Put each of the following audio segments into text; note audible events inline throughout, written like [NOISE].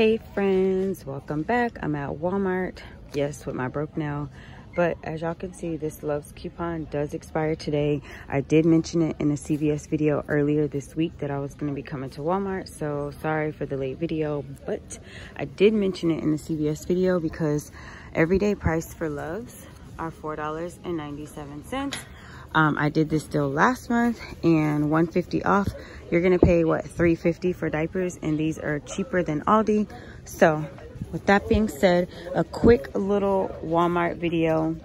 hey friends. Welcome back. I'm at walmart. Yes with my broke nail. But as y'all can see this Luvs coupon does expire today. I did mention it in a cvs video earlier this week that i was going to be coming to walmart so sorry for the late video. But i did mention it in the cvs video because everyday price for Luvs are four dollars and 97 cents. Um, i did this deal last month and 150 off you're gonna pay what 350 for diapers and these are cheaper than aldi. So with that being said a quick little walmart video.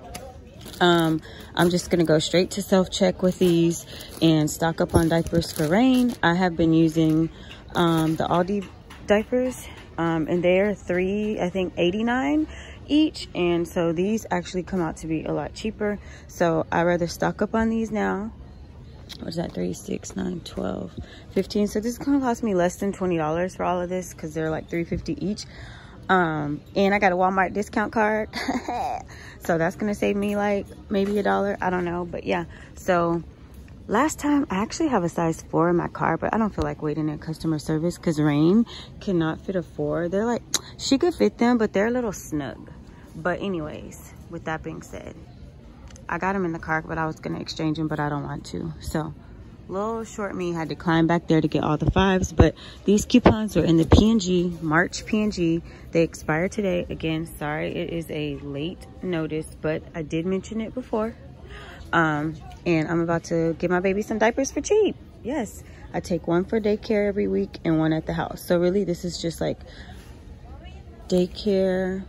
Um, i'm just gonna go straight to self-check with these and stock up on diapers for rain. I have been using um, the aldi diapers um, and they're three i think 89 each and so these actually come out to be a lot cheaper. So i rather stock up on these now what's that three six nine 12 15 so this is gonna cost me less than 20 dollars for all of this because they're like 350 each. Um and i got a walmart discount card. [LAUGHS] So that's gonna save me like maybe a dollar. I don't know but yeah. So last time i actually have a size four in my car but i don't feel like waiting in customer service because rain cannot fit a four. They're like she could fit them but they're a little snug. But anyways with that being said i got him in the car but i was gonna exchange him, but i don't want to. So little short me had to climb back there to get all the fives but these coupons are in the P&G march P&G they expire today. Again sorry it is a late notice but i did mention it before. Um and i'm about to get my baby some diapers for cheap. Yes i take one for daycare every week and one at the house. So really this is just like daycare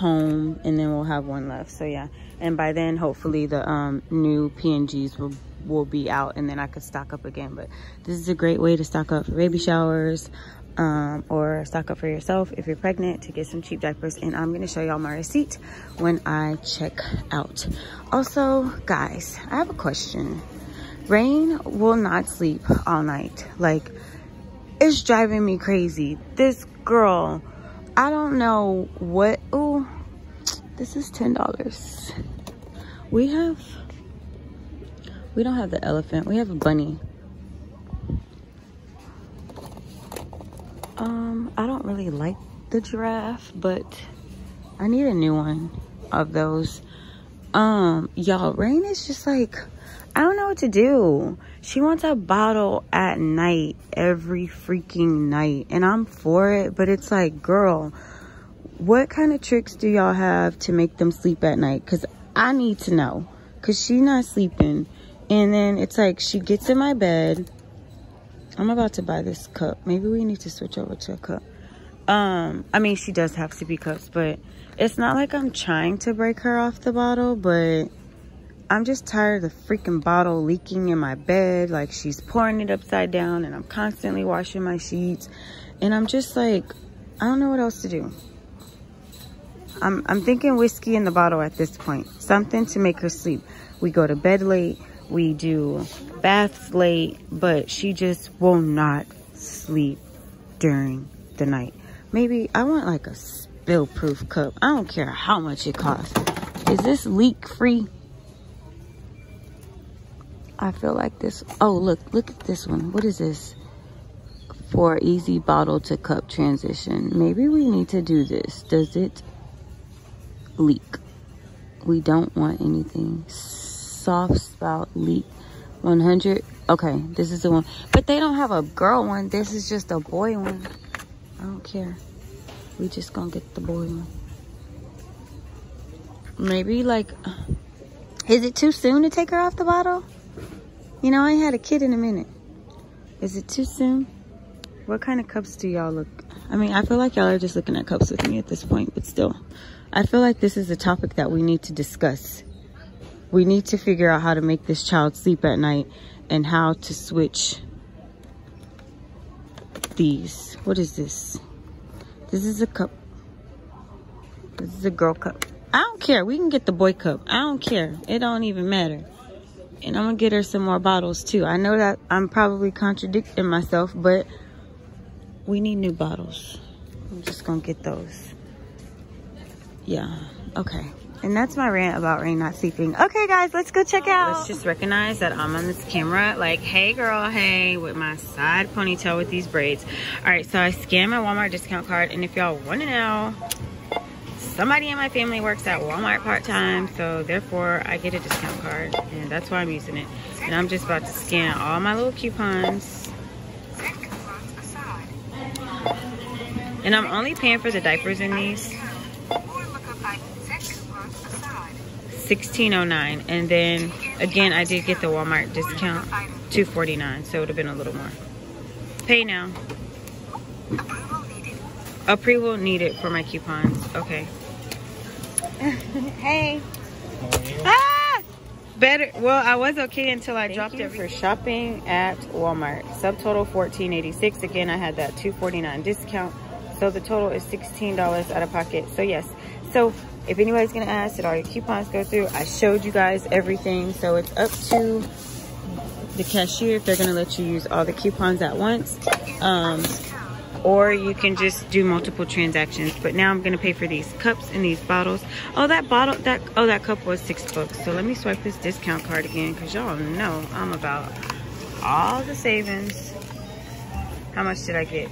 home and then we'll have one left so yeah and by then hopefully the um, new P&Gs will will be out and then I could stock up again. But this is a great way to stock up for baby showers um, or stock up for yourself if you're pregnant to get some cheap diapers. And I'm going to show y'all my receipt when I check out. Also, guys, I have a question. Rain will not sleep all night. Like, it's driving me crazy. This girl, I don't know what. Oh, this is $10. We have we don't have the elephant. We have a bunny. Um, I don't really like the giraffe, but I need a new one of those. Um, y'all, Rain is just like, I don't know what to do. She wants a bottle at night, every freaking night. And I'm for it, but it's like, girl, what kind of tricks do y'all have to make them sleep at night? Because I need to know. Because she not sleeping. And then it's like she gets in my bed. I'm about to buy this cup. Maybe we need to switch over to a cup. Um, I mean, she does have sippy cups, but it's not like I'm trying to break her off the bottle, but I'm just tired of the freaking bottle leaking in my bed. Like she's pouring it upside down and I'm constantly washing my sheets. And I'm just like, I don't know what else to do. I'm, I'm thinking whiskey in the bottle at this point. Something to make her sleep. We go to bed late we do baths late, but she just will not sleep during the night. Maybe I want like a spill proof cup. I don't care how much it costs. Is this leak free? I feel like this. Oh, look, look at this one. What is this? For easy bottle to cup transition. Maybe we need to do this. Does it leak? We don't want anything soft spout leak 100 okay this is the one but they don't have a girl one this is just a boy one i don't care we just gonna get the boy one maybe like is it too soon to take her off the bottle you know i ain't had a kid in a minute is it too soon what kind of cups do y'all look i mean i feel like y'all are just looking at cups with me at this point but still i feel like this is a topic that we need to discuss we need to figure out how to make this child sleep at night and how to switch these. What is this? This is a cup. This is a girl cup. I don't care. We can get the boy cup. I don't care. It don't even matter. And I'm to get her some more bottles too. I know that I'm probably contradicting myself, but we need new bottles. I'm just to get those. Yeah. Okay. And that's my rant about Rain not sleeping. Okay, guys, let's go check out. Let's just recognize that I'm on this camera like, hey, girl, hey, with my side ponytail with these braids. All right, so I scanned my Walmart discount card. And if y'all want to know, somebody in my family works at Walmart part-time. So therefore, I get a discount card. And that's why I'm using it. And I'm just about to scan all my little coupons. And I'm only paying for the diapers in these. 1609 and then again I did get the Walmart discount 249 so it would have been a little more pay now approval needed for my coupons okay [LAUGHS] hey. Ah! Better well I was okay until I Thank dropped it for shopping at Walmart. Subtotal 1486 again I had that 249 discount. So the total is $16 out of pocket. So yes. So if anybody's gonna ask did all your coupons go through i showed you guys everything. So it's up to the cashier if they're gonna let you use all the coupons at once. Um, or you can just do multiple transactions but now i'm gonna pay for these cups and these bottles oh that bottle that oh that cup was six bucks so let me swipe this discount card again because y'all know i'm about all the savings how much did i get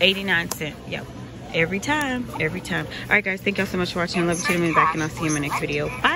89 cent yep Every time, every time. All right, guys, thank y'all so much for watching. Love you to the moon back, and I'll see you in my next video. Bye.